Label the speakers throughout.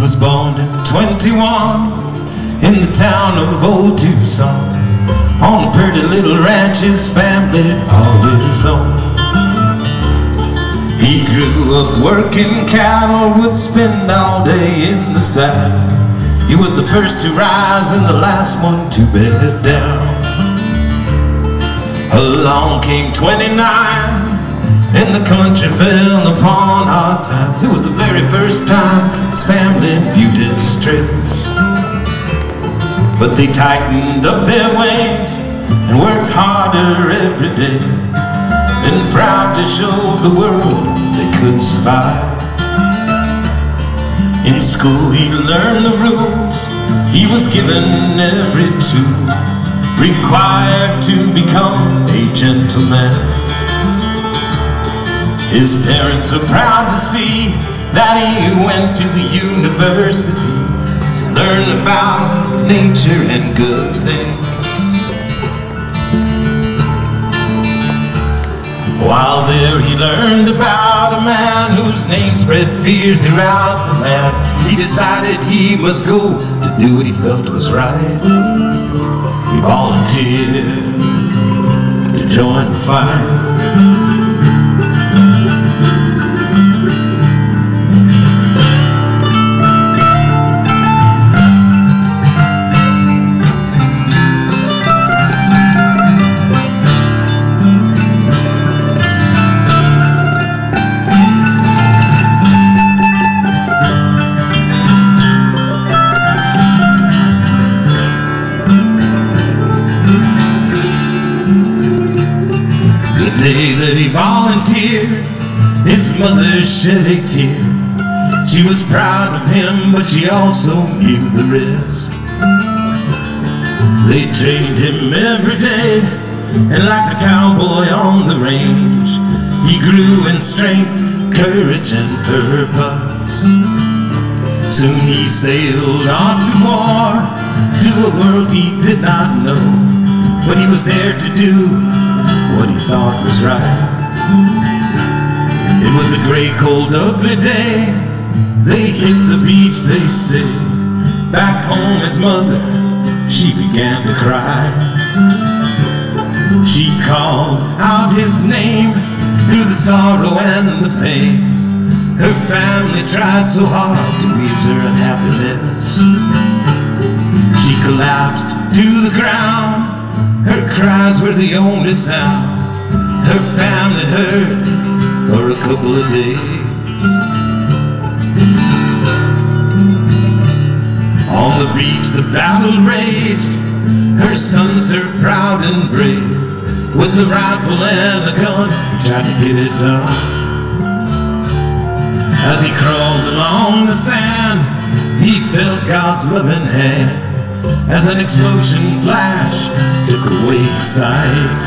Speaker 1: was born in 21 in the town of Old Tucson on a pretty little ranch his family always owned. He grew up working cattle, would spend all day in the saddle. He was the first to rise and the last one to bed down. Along came 29 and the country fell upon hard times. It was the very first time his family viewed distress. But they tightened up their ways and worked harder every day. And proud to show the world they could survive. In school he learned the rules, he was given every tool required to become a gentleman. His parents were proud to see that he went to the university to learn about nature and good things. While there he learned about a man whose name spread fear throughout the land. He decided he must go to do what he felt was right. He volunteered to join the fight. Day that he volunteered, his mother shed a tear. She was proud of him, but she also knew the risk. They trained him every day, and like a cowboy on the range, he grew in strength, courage, and purpose. Soon he sailed off to war, to a world he did not know, but he was there to do what he thought was right. It was a gray, cold, ugly day. They hit the beach, they say. Back home, his mother, she began to cry. She called out his name through the sorrow and the pain. Her family tried so hard to ease her unhappiness. She collapsed to the ground. Her cries were the only sound her family heard for a couple of days. On the beach the battle raged, her sons served proud and brave. With the rifle and the gun, tried to get it done. As he crawled along the sand, he felt God's loving hand. As an explosion flash took away sight.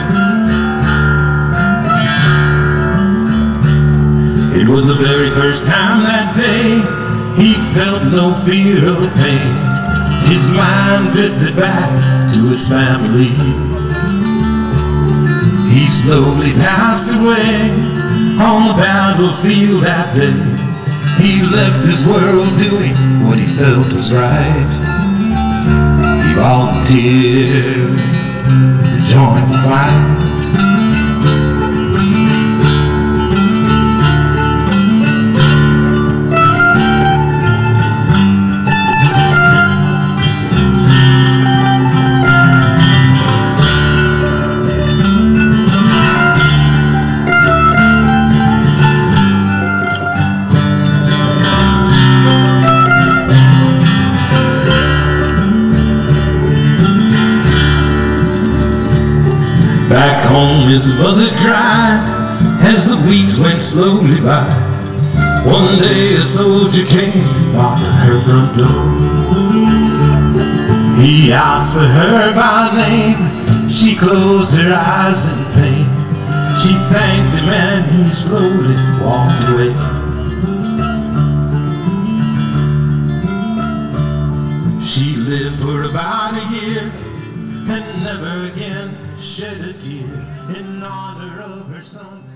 Speaker 1: It was the very first time that day he felt no fear of pain. His mind drifted back to his family. He slowly passed away on the battlefield that day. He left this world doing what he felt was right. He volunteered to join the fight. Back home his mother cried as the weeks went slowly by. One day a soldier came and knocked on her front door. He asked for her by name, she closed her eyes in pain. She thanked him and he slowly walked away. And never again shed a tear in honor of her son.